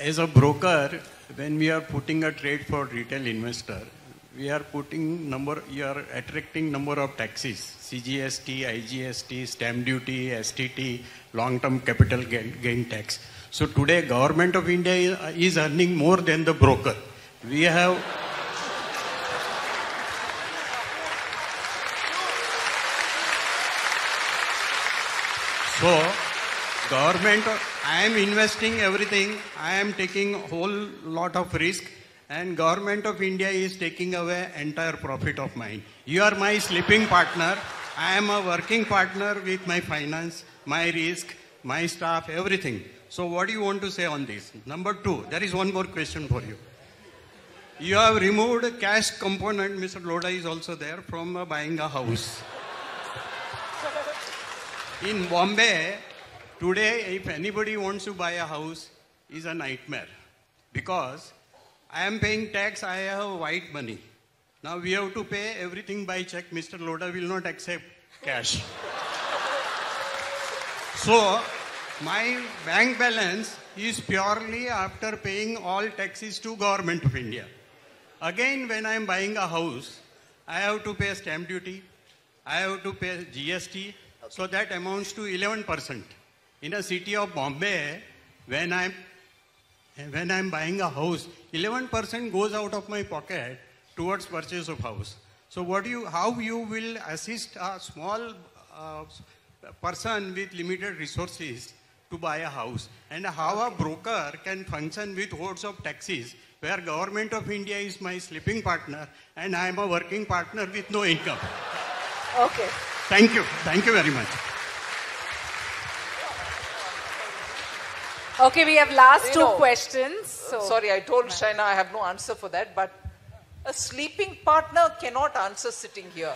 As a broker, when we are putting a trade for retail investor, we are putting number, you are attracting number of taxes, CGST, IGST, stamp duty, STT, long-term capital gain, tax. So today government of India is earning more than the broker. We have So, government, I am investing everything. I am taking a whole lot of risk and government of India is taking away entire profit of mine. You are my sleeping partner. I am a working partner with my finance, my risk, my staff, everything. So what do you want to say on this? Number two, there is one more question for you. You have removed cash component, Mr. Lodha is also there, from buying a house. In Bombay, today, if anybody wants to buy a house, is a nightmare. Because I am paying tax, I have white money. Now we have to pay everything by check. Mr. Lodha will not accept cash. so, my bank balance is purely after paying all taxes to government of India. Again, when I am buying a house, I have to pay stamp duty, I have to pay GST, so that amounts to 11%. In a city of Bombay, when I'm, when I'm buying a house, 11% goes out of my pocket towards purchase of house. So what do you, how you will assist a small uh, person with limited resources to buy a house and how a broker can function with hordes of taxis where government of India is my sleeping partner and I am a working partner with no income. Okay. Thank you. Thank you very much. Okay, we have last You two know, questions. So. Uh, sorry, I told Shaina I have no answer for that, but a sleeping partner cannot answer sitting here.